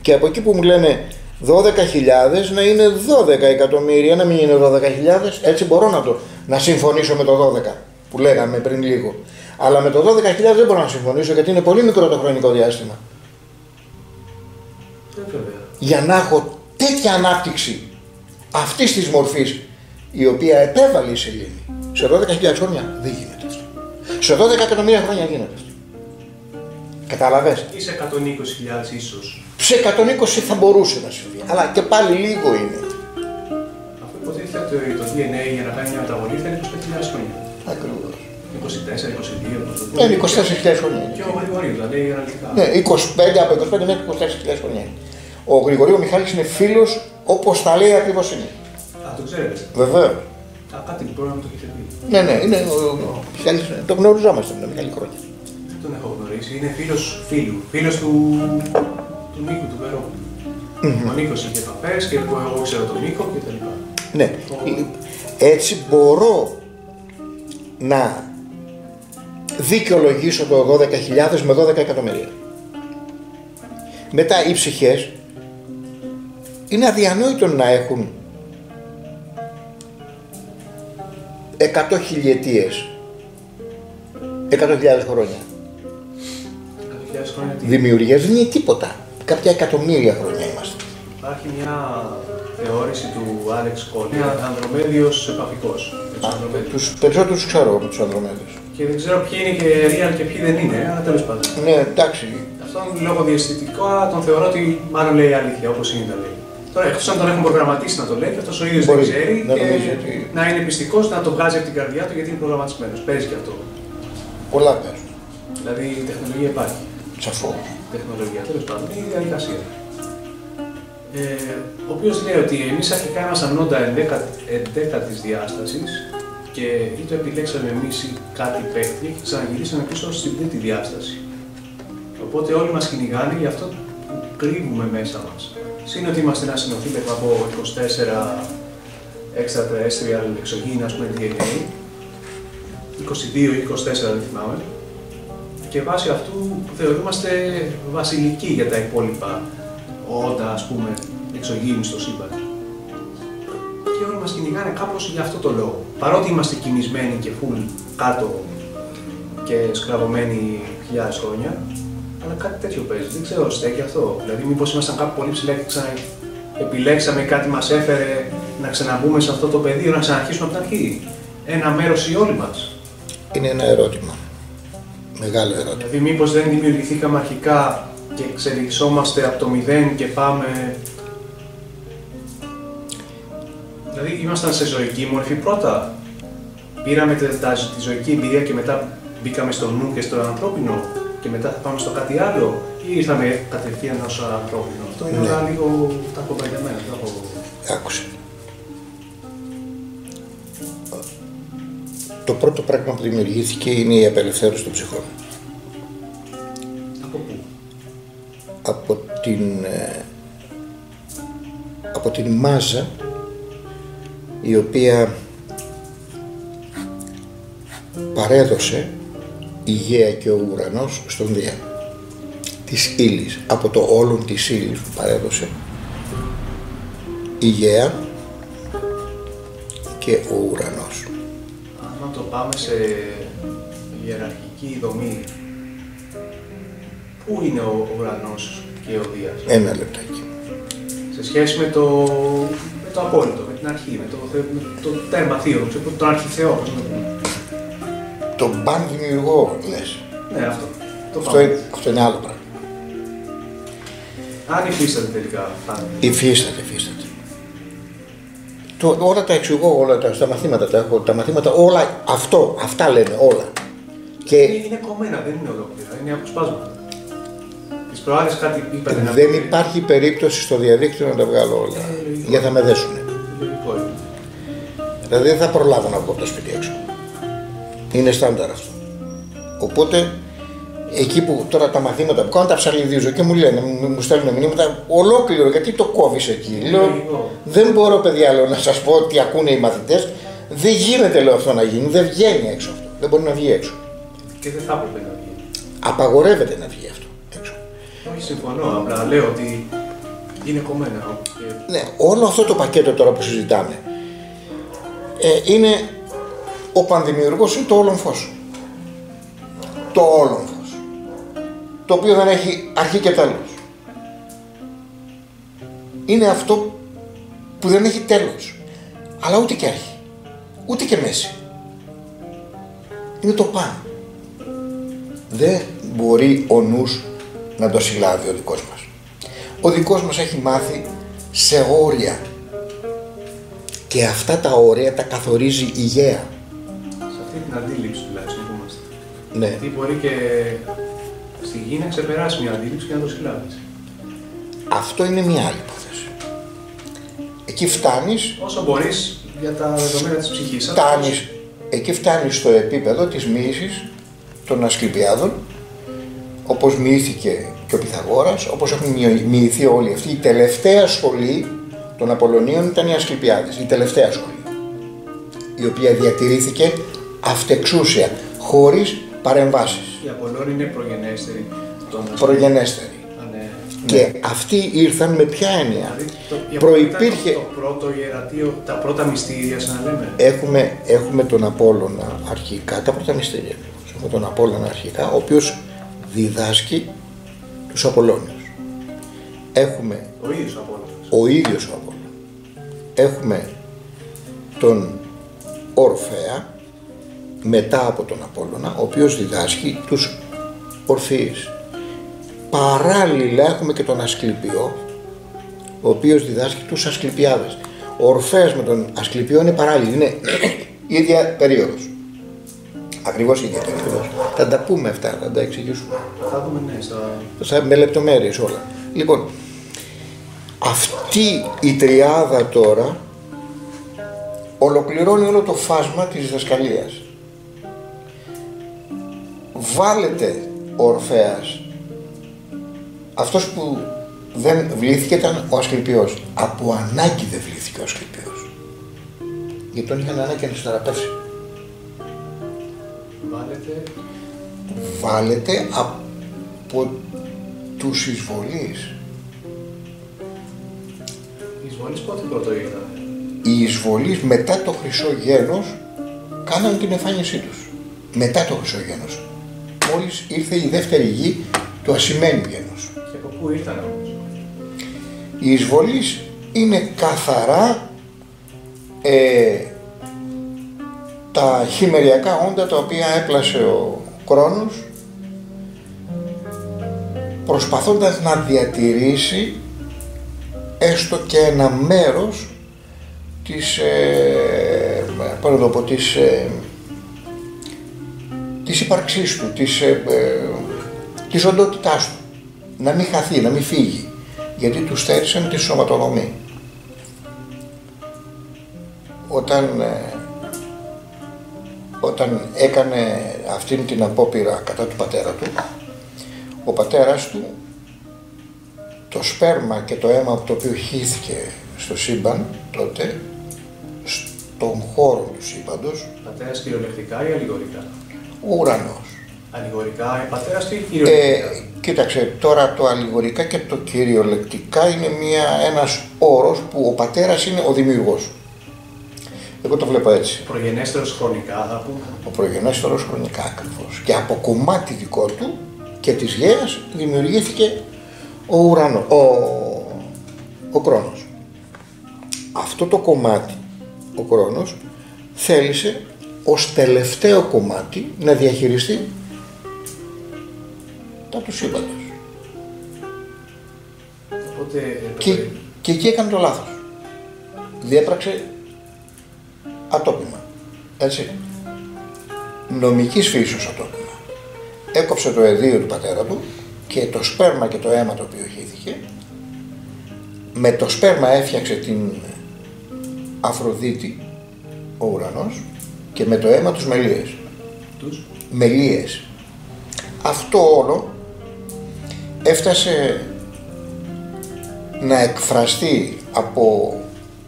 Και από εκεί που μου λένε 12.000 να είναι 12 εκατομμύρια, να μην είναι 12.000, έτσι μπορώ να το να συμφωνήσω με το 12 που λέγαμε πριν λίγο. Αλλά με το 12.000 δεν μπορώ να συμφωνήσω γιατί είναι πολύ μικρό το χρονικό διάστημα. Ε, Για να έχω τέτοια ανάπτυξη αυτής της μορφής η οποία επέβαλε η σελήνη σε 12.000 χρόνια δεν γίνεται αυτό. Σε 12 εκατομμύρια χρόνια γίνεται αυτό. Κατάλαβες; Ή σε 120.000 ίσως. Σε 120 θα μπορούσε να συμβεί. Αλλά και πάλι λίγο είναι. Αφού υποτίθεται ότι το DNA για να κάνει μια μεταβολή θέλει 25.000 χρόνια. Ακριβώς. 24, 22. Ναι, 24.000 χρόνια. Και ο Γρηγορίου, δηλαδή αναλυτικά. Ναι, 25 από 25 μέχρι 24.000 χρόνια. Ο Γρηγορίου Μιχάλης είναι φίλος όπως τα λέει ακριβώς είναι. Α, το ξέρετε. Βεβαίως. Α, κάτι μπορεί να μου το έχετε πει. Ναι, ναι, είναι ο, ο, ο Μιχάλης, το γνωριζόμαστε με Μιχάλη χρόνια. Δεν τον έχω γνωρίσει. Είναι φίλος φίλου. Φίλος του, του Νίκου του Βερό. Ο Νίκος είχε επαφές και που εγώ ξέρω τον Νίκο κτλ. Ναι. Έτσι μπορώ να δικαιολογήσω το 12.000 με 12 εκατομμύρια. Μετά οι ψυχές είναι αδιανόητο να έχουν 100 χιλιετίες, 100.000 χρόνια. 100.000 χρόνια τι; Δημιουργίας δεν είναι τίποτα. Κάποια εκατομμύρια χρόνια είμαστε. Υπάρχει μια θεώρηση του Άλεξ Κόλλη, Ανδρομέδιος επαφικός. με τους Ανδρομέδιους. Τους περισσότερους ξέρω από τους Ανδρομέδους. Και δεν ξέρω ποιοι είναι και real και ποιοι δεν είναι, αλλά τέλος πάντων. Ναι, εντάξει. Αυτόν λόγω διαισθητικά τον θεωρώ ότι μάλλον λέει αλήθεια, όπως είναι να λέει. Τώρα, εκτός αν τον έχουν προγραμματίσει να το λέει και αυτός ο ίδιος δεν Μπορεί ξέρει να και νομίζει ότι- να είναι πιστικός να το βγάζει από την καρδιά του γιατί είναι προγραμματισμένος. Παίζει και αυτό. Πολλά παίζουν. Δηλαδή η τεχνολογία υπάρχει. Σαφώς. Τεχνολογία, τέλος πάντων, είναι η διαδικασία. Ε, ο οποίος λέει ότι εμείς αρχικά ήμασταν όντα 11η διάστασης και ή το επιλέξαμε εμείς ή κάτι παίχτη και ξαναγυρίσαμε πίσω στην τρίτη διάσταση. Οπότε όλοι μας κυνηγάνε για αυτό που κρύβουμε μέσα μας. Συν ότι είμαστε ένα συνοθήλευμα από 24 extraterrestrial εξωγήινα, ας πούμε, DNA, 22 ή 24 δεν θυμάμαι, και βάσει αυτού θεωρούμαστε βασιλικοί για τα υπόλοιπα όντα, ας πούμε, εξωγήινοι στο σύμπαν. Και όλοι μας κυνηγάνε κάπως για αυτό το λόγο. Παρότι είμαστε κινησμένοι και φουλ κάτω και σκραβωμένοι χιλιάδες χρόνια, αλλά κάτι τέτοιο παίζει. Δεν ξέρω, στέκει αυτό. Δηλαδή, μήπως ήμασταν κάπου πολύ ψηλά και ξανα... επιλέξαμε κάτι μας έφερε να ξαναμπούμε σε αυτό το πεδίο, να ξαναρχίσουμε από την αρχή. Ένα μέρος ή όλοι μας. Είναι ένα ερώτημα. Μεγάλο ερώτημα. Δηλαδή, μήπως δεν δημιουργηθήκαμε αρχικά και εξελισσόμαστε από το μηδέν και πάμε. Δηλαδή, ήμασταν σε ζωική μορφή πρώτα. Πήραμε τα, τα- τη ζωική εμπειρία και μετά μπήκαμε στο νου και στο ανθρώπινο και μετά θα πάμε στο κάτι άλλο ή ήρθαμε κατευθείαν ως ανθρώπινο. Αυτό είναι Ναι. όλα λίγο τα έχω μπερδεμένα. τα έχω- Άκουσε. Το πρώτο πράγμα που δημιουργήθηκε είναι η απελευθέρωση των ψυχών. Από πού; Από την, ε, από την μάζα η οποία παρέδωσε η γέα και ο ουρανός στον Δία. Της ύλης, από το όλον της ύλης που παρέδωσε η γέα και ο ουρανός. Αν το πάμε σε ιεραρχική δομή, πού είναι ο ουρανός και ο Δίας; Ένα λεπτάκι. σε σχέση με το, με το απόλυτο, με την αρχή, με το, θε- με το τέρμα θείο, ξέρω, τον αρχιθεό, πώς να το πούμε. Το μπαν δημιουργό λες. Ναι, αυτό. Το Αυτό πάμε. είναι, αυτό είναι άλλο πράγμα. Αν υφίσταται τελικά, θα Υφίσταται, υφίσταται. Το, όλα τα εξηγώ, όλα τα, στα μαθήματα τα έχω, τα μαθήματα, όλα αυτό, αυτά λένε όλα. Και είναι, είναι κομμένα, δεν είναι ολόκληρα, είναι αποσπάσματα. Τις προάλλες κάτι είπατε να δεν πείτε. υπάρχει περίπτωση στο διαδίκτυο να τα βγάλω όλα. Ε, λογικό. γιατί θα με δέσουνε. Λογικό είναι. Δηλαδή δεν θα προλάβω να βγω από το σπίτι έξω. Είναι στάνταρ αυτό. Οπότε εκεί που τώρα τα μαθήματα που κάνω τα ψαλιδίζω και μου λένε, μου, μου στέλνουν μηνύματα ολόκληρο γιατί το κόβεις εκεί. Λέω, λογικό. δεν μπορώ παιδιά λέω, να σας πω τι ακούνε οι μαθητές. Δεν γίνεται λέω αυτό να γίνει, δεν βγαίνει έξω αυτό. Δεν μπορεί να βγει έξω. Και δεν θα έπρεπε να βγει. Απαγορεύεται να βγει αυτό έξω. Όχι, συμφωνώ. Απλά λέω ότι Είναι κομμένα. Και... Ναι, όλο αυτό το πακέτο τώρα που συζητάμε ε, είναι ο πανδημιουργός είναι το όλον φως. Το όλον φως. Το οποίο δεν έχει αρχή και τέλος. Είναι αυτό που δεν έχει τέλος. Αλλά ούτε και αρχή. Ούτε και μέση. Είναι το πάνω. Δεν μπορεί ο νους να το συλλάβει ο δικός μας. Ο δικός μας έχει μάθει σε όρια και αυτά τα όρια τα καθορίζει η γέα. Σε αυτή την αντίληψη τουλάχιστον που είμαστε. Ναι. Γιατί μπορεί και στη γη να ξεπεράσει μια αντίληψη και να το συλλάβεις. Αυτό είναι μια άλλη υπόθεση. Εκεί φτάνεις, Όσο μπορείς για τα δεδομένα της ψυχής σας. φτάνεις, εκεί φτάνεις στο επίπεδο της μοίησης των Ασκληπιάδων, όπως μοιήθηκε και ο Πυθαγόρας, όπως έχουν μοιη- μοιηθεί όλοι αυτοί. Η τελευταία σχολή των Απολωνίων ήταν οι Ασκληπιάδες, η τελευταία σχολή, η οποία διατηρήθηκε αυτεξούσια, χωρίς παρεμβάσεις, Η Απολώνη είναι προγενέστερη των προγενέστερη. Α, ναι. Και αυτοί ήρθαν με ποια έννοια; Δηλαδή, το, η Απολώνη Προϋπήρχε, ήταν Το πρώτο ιερατείο, τα πρώτα μυστήρια, σαν να λέμε. έχουμε, έχουμε τον Απόλλωνα αρχικά, τα πρώτα μυστήρια ακριβώς. Έχουμε τον Απόλλωνα αρχικά, ο οποίος διδάσκει τους Απολλώνιους. Έχουμε Ο ίδιος ο Απόλλωνας. ο ίδιος ο Απόλλων. Έχουμε τον Ορφέα μετά από τον Απόλλωνα, ο οποίος διδάσκει τους Ορφείς. Παράλληλα έχουμε και τον Ασκληπιό, ο οποίος διδάσκει τους Ασκληπιάδες. Ο Ορφέας με τον Ασκληπιό είναι παράλληλοι, είναι η ίδια περίοδος. Ακριβώς η ίδια περίοδος. Θα τα πούμε αυτά, θα τα εξηγήσουμε Θα δούμε, ναι, στα... θα- με λεπτομέρειες όλα. Λοιπόν, αυτή η τριάδα τώρα ολοκληρώνει όλο το φάσμα της διδασκαλίας. Βάλετε ο Ορφέας, αυτός που δεν βλήθηκε ήταν ο Ασκληπιός. Από ανάγκη δεν βλήθηκε ο Ασκληπιός. Γιατί τον είχαν ανάγκη να του θεραπεύσει. Βάλετε Βάλετε από τους εισβολείς. η εισβολή πότε πρώτο ήταν. οι εισβολείς μετά το χρυσό γένος κάνανε την εμφάνισή τους. Μετά το χρυσό γένος. Μόλις ήρθε η δεύτερη γη του ασημένιου γένους. Και από πού ήρθαν όμως; Οι εισβολείς είναι καθαρά ε, τα χειμεριακά όντα τα οποία έπλασε ο Κρόνος προσπαθώντας να διατηρήσει έστω και ένα μέρος της, ε, πώς να το πω, της, ε, της ύπαρξής του, της, ε, ε, της οντότητάς του. Να μην χαθεί, να μην φύγει. Γιατί τους στέρισαν τη σωματοδομή. Όταν, ε, όταν έκανε αυτήν την απόπειρα κατά του πατέρα του, ο πατέρας του το σπέρμα και το αίμα από το οποίο χύθηκε στο σύμπαν τότε, στον χώρο του σύμπαντος, Πατέρας κυριολεκτικά ή αλληγορικά; Ο ουρανός. Αλληγορικά, η πατέρας του ή Ε, κυριολεκτικά; κοίταξε, τώρα το αλληγορικά και το κυριολεκτικά είναι μια, ένας όρος που ο πατέρας είναι ο δημιουργός. Εγώ το βλέπω έτσι. Προγενέστερος χρονικά θα πούμε. Ο προγενέστερος χρονικά ακριβώς. Και από κομμάτι δικό του και της γέας δημιουργήθηκε ο ουρανός, ο, ο Κρόνος. Αυτό το κομμάτι, ο Κρόνος, θέλησε ως τελευταίο κομμάτι να διαχειριστεί τα τους σύμπαντος. Οπότε ε, το Και, περι- και εκεί έκανε το λάθος. Διέπραξε ατόπιμα. Έτσι. Νομικής φύσεως ατόπιμα. Έκοψε το εδίο του πατέρα του και το σπέρμα και το αίμα το οποίο χύθηκε. Με το σπέρμα έφτιαξε την Αφροδίτη ο ουρανός και με το αίμα τους μελίες. τους; Μελίες. Αυτό όλο έφτασε να εκφραστεί από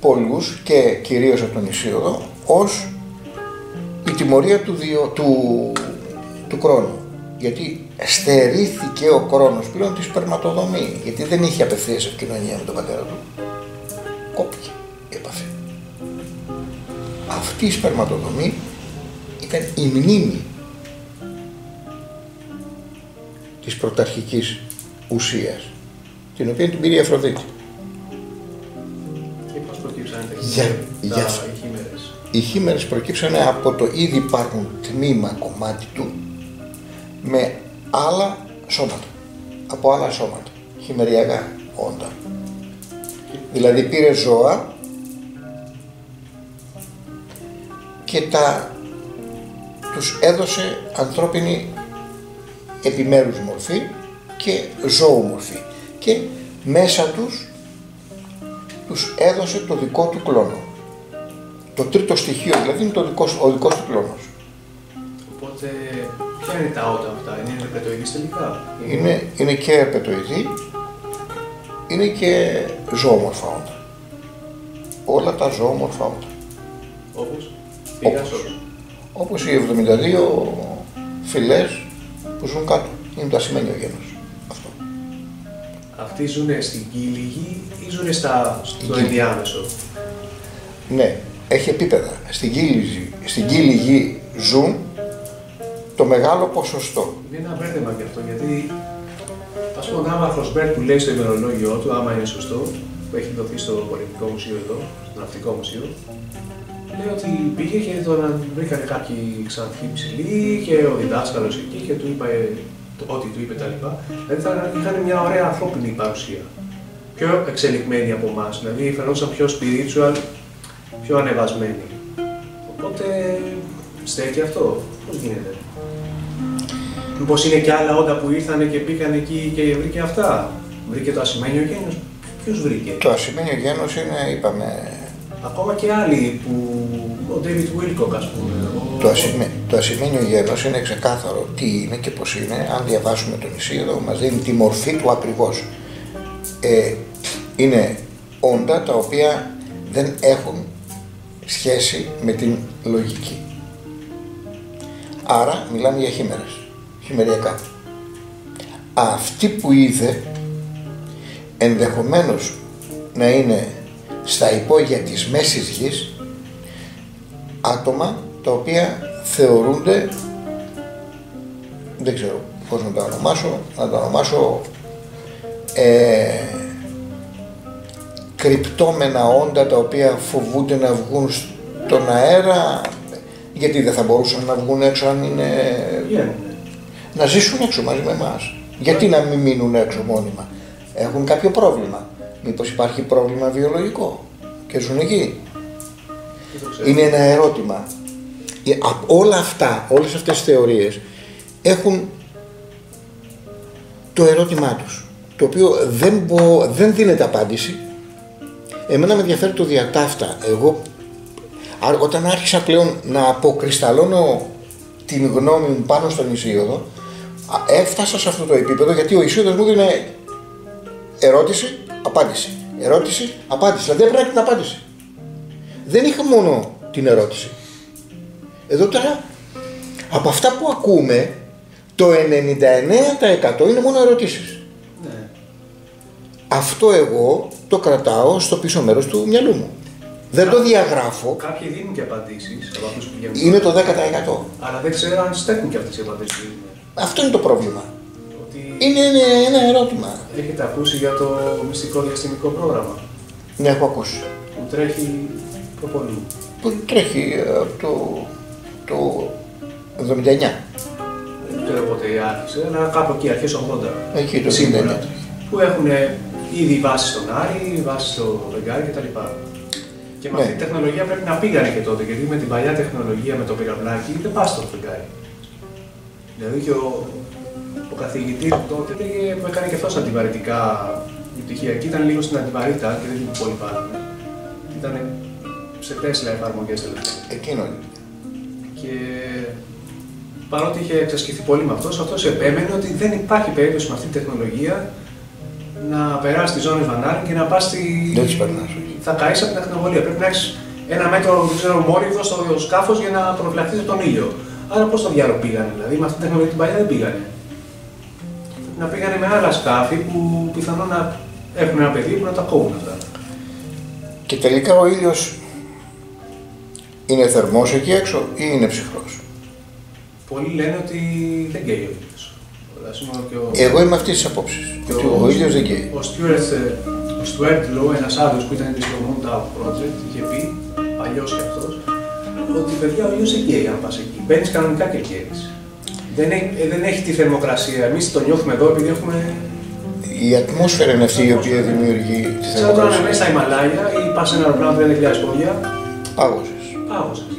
πολλούς και κυρίως από τον Ισίωδο ως η τιμωρία του, διο, του, του χρόνου. γιατί στερήθηκε ο Κρόνος πλέον της σπερματοδομή, γιατί δεν είχε απευθείας επικοινωνία με τον πατέρα του. Αυτή η σπερματοδομή ήταν η μνήμη της πρωταρχικής ουσίας, την οποία την πήρε η Αφροδίτη. Και πώς προκύψανε τα, Για- τα για- οι χήμερες; Οι χήμερες προκύψανε από το ήδη υπάρχουν τμήμα κομμάτι του με άλλα σώματα. Από άλλα σώματα. Χειμεριακά όντα. Δηλαδή πήρε ζώα και τα τους έδωσε ανθρώπινη επιμέρους μορφή και ζώου μορφή. Και μέσα τους τους έδωσε το δικό του κλόνο. Το τρίτο στοιχείο δηλαδή είναι το δικός, ο δικός του κλόνος. Οπότε, ποια είναι τα ότα αυτά, είναι ερπετοειδείς τελικά; Είναι, είναι και ερπετοειδή, είναι και ζωόμορφα όντα. Όλα τα ζωόμορφα όντα. Όπως, Όπως. Πηγάσος. Όπως οι 72 φυλές που ζουν κάτω. Είναι το ασημένιο γένος. Αυτό. Αυτοί ζουν στην κύλη γη ή ζουν στα, στο κύλη. ενδιάμεσο; Ναι, έχει επίπεδα. Στην κύλη, γη- στην κύλη γη ζουν το μεγάλο ποσοστό. Είναι ένα μπέρδεμα και αυτό, γιατί ας πούμε, ο Ναύαρχο Μπέρ που λέει στο ημερολόγιο του, άμα είναι σωστό, που έχει δοθεί στο Πολιτικό Μουσείο εδώ, στο Ναυτικό Μουσείο, λέει ότι πήγε και τον βρήκανε κάποιοι ξανθοί ψηλοί και ο διδάσκαλος εκεί και του είπε το- ό,τι του είπε τα λοιπά. Δηλαδή θα είχαν μια ωραία ανθρώπινη παρουσία. Πιο εξελιγμένη από εμάς, δηλαδή φαινόταν πιο spiritual, πιο ανεβασμένη. Οπότε στέκει αυτό. Πώς γίνεται; Μήπως είναι και άλλα όντα που ήρθαν και πήγαν εκεί και βρήκε αυτά; Βρήκε το ασημένιο γένος; Ποιος βρήκε; Το ασημένιο γένος είναι, είπαμε, Ακόμα και άλλοι που... Ο David Wilcock ας πούμε. Ο... Το, ασημε, το ασημένιο γένος είναι ξεκάθαρο τι είναι και πώς είναι. Αν διαβάσουμε τον Ισίδο μας δίνει τη μορφή του ακριβώς. Ε, είναι όντα τα οποία δεν έχουν σχέση με την λογική. Άρα μιλάμε για χήμερες, χειμεριακά. Αυτή που είδε ενδεχομένως να είναι στα υπόγεια της μέσης γης άτομα τα οποία θεωρούνται δεν ξέρω πώς να τα ονομάσω να τα ονομάσω ε, κρυπτόμενα όντα τα οποία φοβούνται να βγουν στον αέρα γιατί δεν θα μπορούσαν να βγουν έξω αν είναι Βγαίνουν. να ζήσουν έξω μαζί με εμάς. Γιατί να μην μείνουν έξω μόνιμα; Έχουν κάποιο πρόβλημα. Μήπως υπάρχει πρόβλημα βιολογικό και ζουν εκεί; Δεν το ξέρω. Είναι ένα ερώτημα. Ε, α- Όλα αυτά, όλες αυτές τις θεωρίες έχουν το ερώτημά τους, το οποίο δεν, μπο- δεν δίνεται απάντηση. Εμένα με ενδιαφέρει το διατάφτα. Εγώ α- όταν άρχισα πλέον να αποκρισταλώνω την γνώμη μου πάνω στον Ισίωδο, α, έφτασα σε αυτό το επίπεδο γιατί ο Ισίωδος μου δίνει ερώτηση, απάντηση. Ερώτηση, απάντηση. Δηλαδή έπρεπε να την απάντηση. Δεν είχα μόνο την ερώτηση. Εδώ τώρα, από αυτά που ακούμε, το 99% είναι μόνο ερωτήσεις. Ναι. Αυτό εγώ το κρατάω στο πίσω μέρος του μυαλού μου. Δεν το διαγράφω, Κάποιοι δίνουν και απαντήσεις από αυτούς που βγαίνουν. είναι το 10%. Αλλά δεν ξέρω αν στέκουν και αυτές οι απαντήσεις που δίνουν. Αυτό είναι το πρόβλημα. Ότι Είναι ένα- ένα ερώτημα. έχετε ακούσει για το μυστικό διαστημικό πρόγραμμα; Ναι, έχω ακούσει. που τρέχει προπολού. Που τρέχει ε, από το, το 79. Δεν ξέρω πότε άρχισε, αλλά κάπου εκεί αρχές 80. Εκεί το Σίγουρα. 79. Που έχουν ήδη βάσει στον Άρη, βάσει στο Βεγγάρι κτλ. Και με Ναι. αυτή τη τεχνολογία πρέπει να πήγανε και τότε, γιατί με την παλιά τεχνολογία με το πυραυλάκι δεν πας στο Βεγγάρι. Δηλαδή και ο, ο καθηγητή που τότε πήγε, που έκανε και αυτός αντιβαρυτικά πτυχιακή, ήταν λίγο στην αντιβαρύτητα και δεν ήταν πολύ πάνω. Ήταν σε Τέσλα εφαρμογές τελευταία. Εκείνο. Και παρότι είχε εξασκηθεί πολύ με αυτός, αυτός επέμενε ότι δεν υπάρχει περίπτωση με αυτή τη τεχνολογία να περάσει τη ζώνη Βανάλ και να πας στη. Δεν τις περνάς, όχι. Θα καείς από την ακτινοβολία. Πρέπει να έχεις ένα μέτρο δεν ξέρω, μόρυβδο στο σκάφος για να προφυλαχθείς από τον ήλιο. Άρα πώς το διάλογο πήγανε, δηλαδή με αυτή την τεχνολογία την παλιά δεν πήγανε. να πήγανε με άλλα σκάφη που πιθανόν να έχουν ένα παιδί που να τα κόβουν αυτά. Και τελικά ο ήλιος είναι θερμός εκεί έξω ή είναι ψυχρός; Πολλοί λένε ότι δεν καίει ο ήλιος. Ας πούμε και ο- Εγώ είμαι αυτής της απόψης. και Ότι ο ήλιος δεν καίει. Ο Stuart, ε, ο Stuart Law, ένας άλλος που ήταν και στο Montauk Project, είχε πει, παλιός και αυτός, ότι παιδιά ο ήλιος δεν καίει αν πας εκεί. Μπαίνεις κανονικά και καίεις. Δεν έχει, ε, δεν έχει τη θερμοκρασία. Εμείς το νιώθουμε εδώ επειδή έχουμε Η ατμόσφαιρα είναι αυτή η οποία δημιουργεί τη Σαν τώρα να είσαι μέσα θερμοκρασία. στα Ιμαλάια ή πας σε ένα αεροπλάνο 30.000 πόδια, Πάγωσες. πάγωσε.